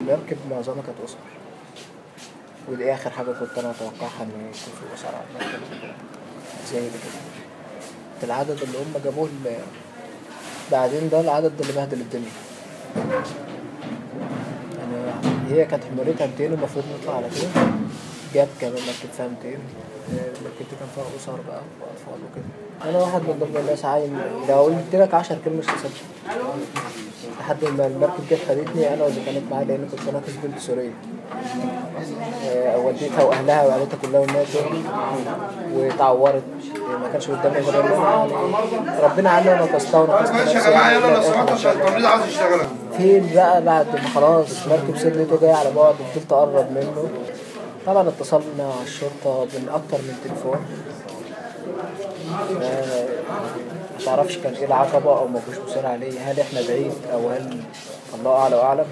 المركب معظمها كانت أسر ودي إيه آخر حاجة كنت أنا أتوقعها إن يكون في أسر على المركب زي كده. العدد اللي هم جابوه بعدين ده العدد اللي بهدل الدنيا. يعني هي كانت حمولتها 200 المفروض نطلع على كده. جاب كمان مركب فيها 200 المركب دي كان فيها أسر بقى وأطفال وكده. أنا واحد من ضمن الناس عايم لو قلت لك 10 كلمة مش تصدق لحد ما المركب جت خدتني أنا واللي كانت معايا لأن كنت ناقص بنت سورية آه، وديتها وأهلها وعيلتها كلها وماتوا واتعورت ما كانش قدامي غير يعني ربنا عالم أنا نقصتها ونقصت نفسي. يعني لو سمحت عشان التمريض عايز يشتغلك فين بقى بعد ما خلاص مركب سرته جاي على بعد؟ وفضلت أقرب منه. طبعا اتصلنا على الشرطة من أكتر من تليفون. آه، ما تعرفش كان إيه العقبة ما كنتش مصر عليه. هل إحنا بعيد أو هل الله أعلى وأعلم؟